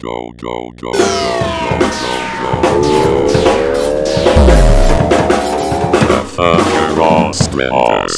Go, go, go, go, go, go, go. The Thunder All.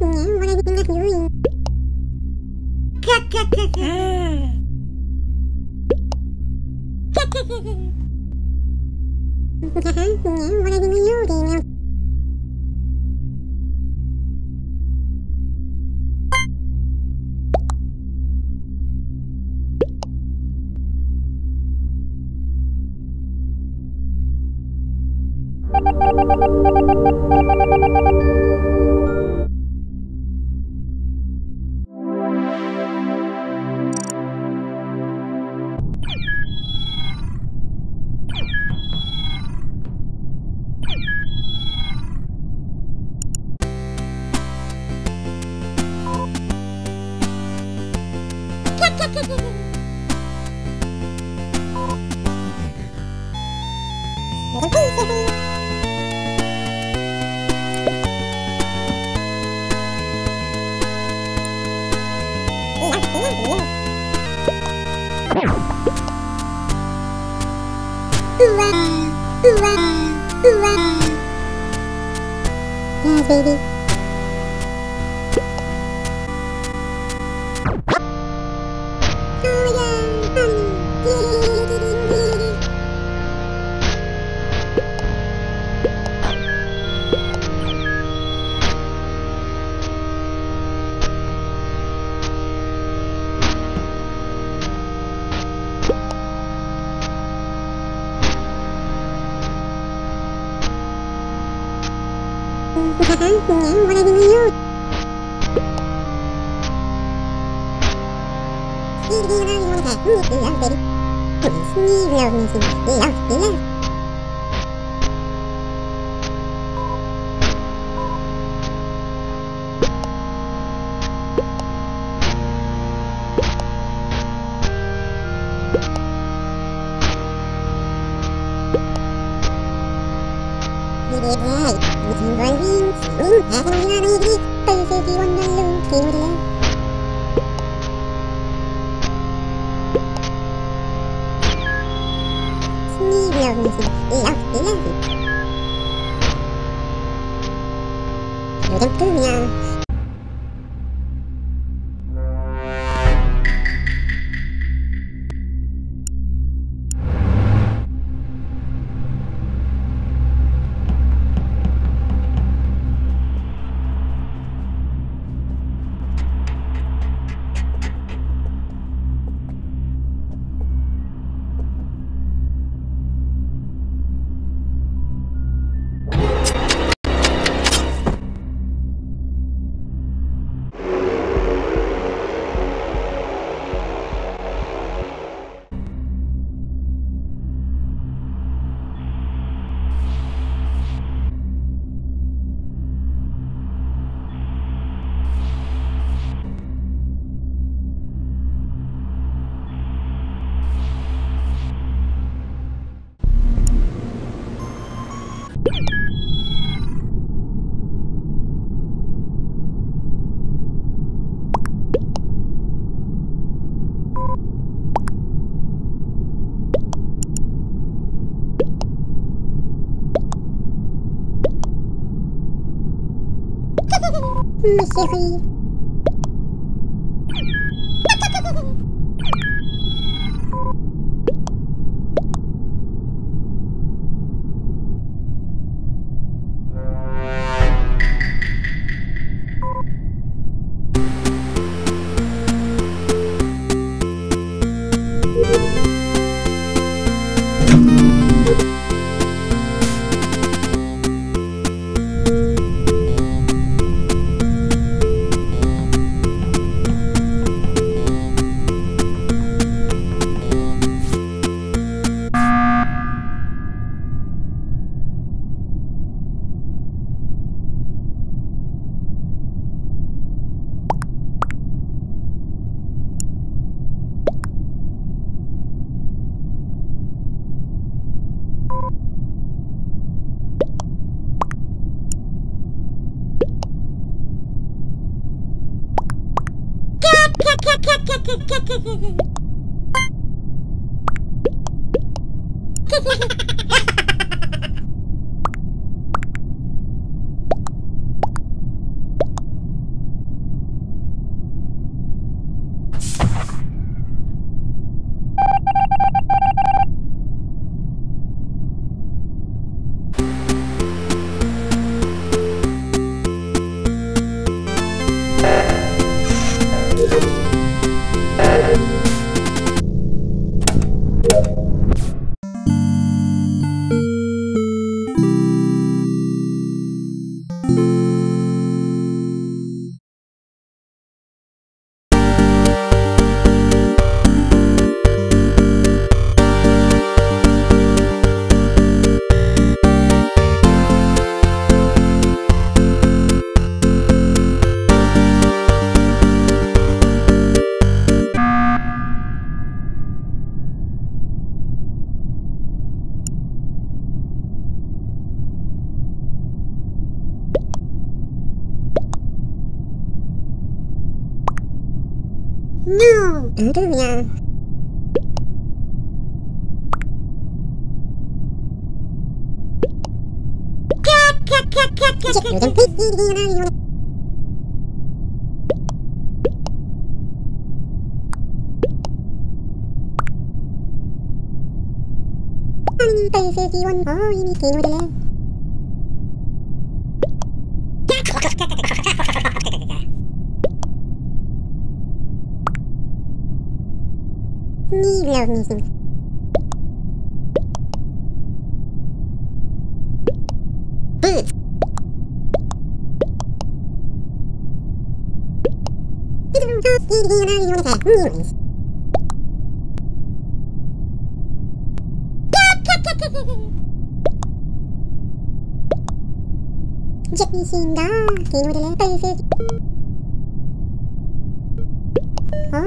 Yes, baby. 分2もらでみよう。いいよな、いいもらか、うん、い、うん、いいよ、みじま、よ。 기대해 무슨 걸린 민 나성이나 너희들이 반세기 원년로 기울이야 승리병이지 이억이야 요즘 꿈이야 pergi dengan ayo. Paisekiwan oh ini kino dala. Ni love me sim. Oh,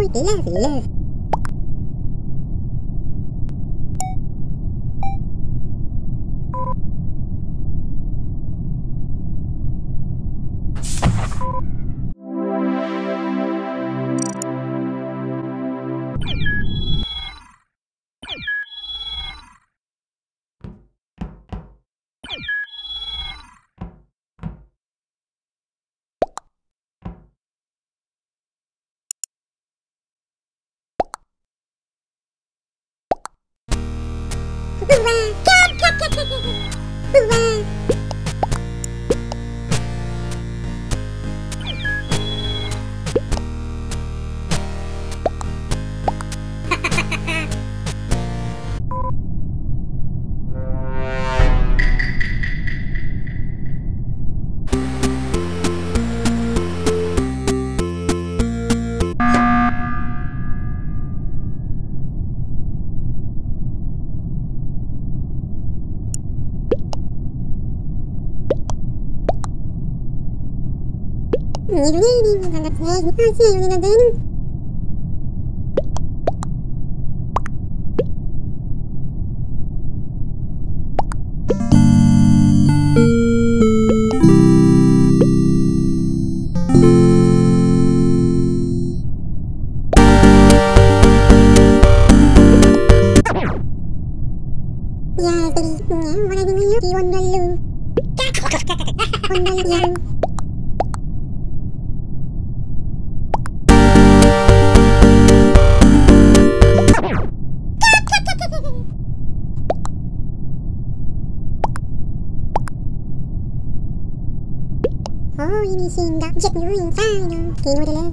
it is. love, love. Nidulini, hanapnei, hasi, uninaden. Ya, finishing the object you inside thì nuôi đi lên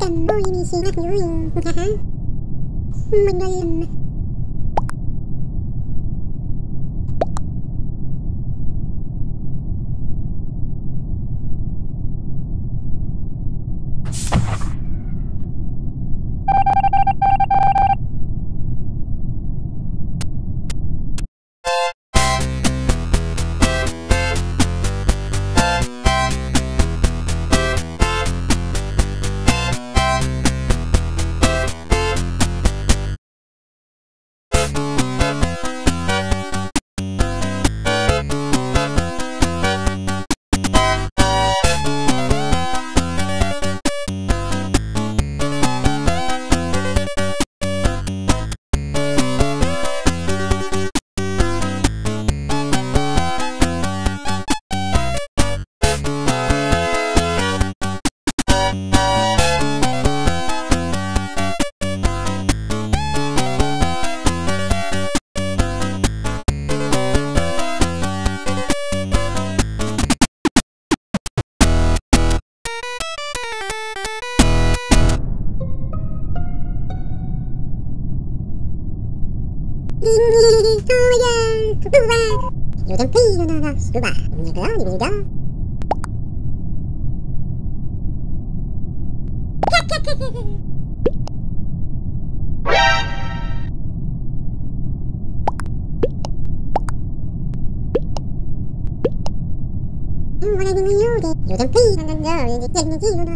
Cầm môi như xin ác như riêng Mình nói Chào mừng các bạn đến với kênh YouTube của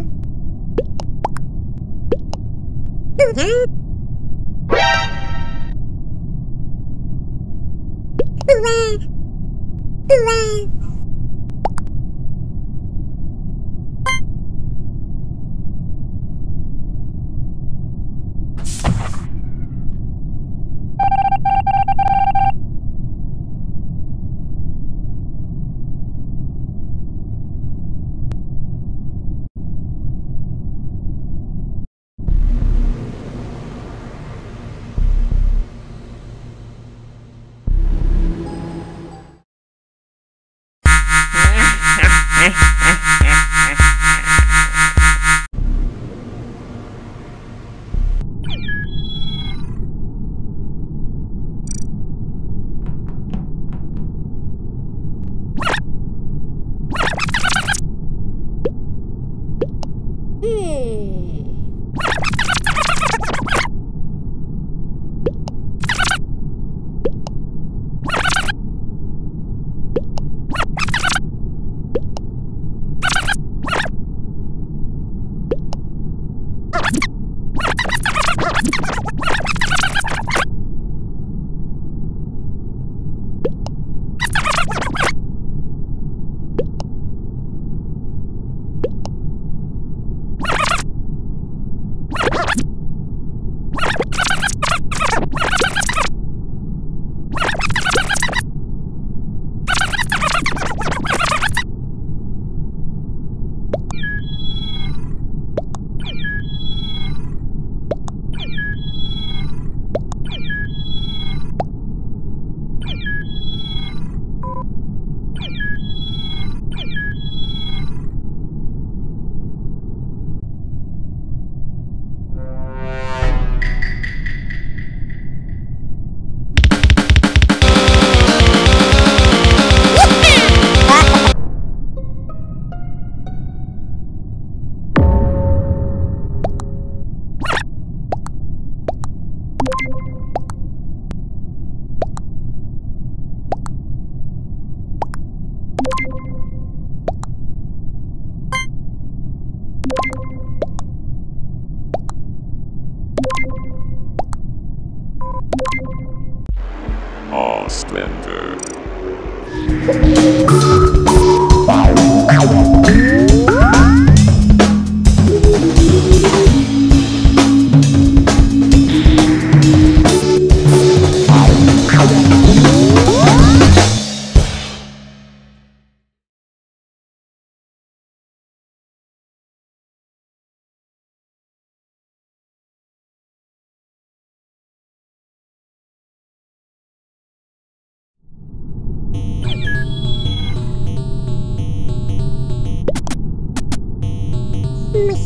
mình. 요나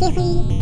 Chérie.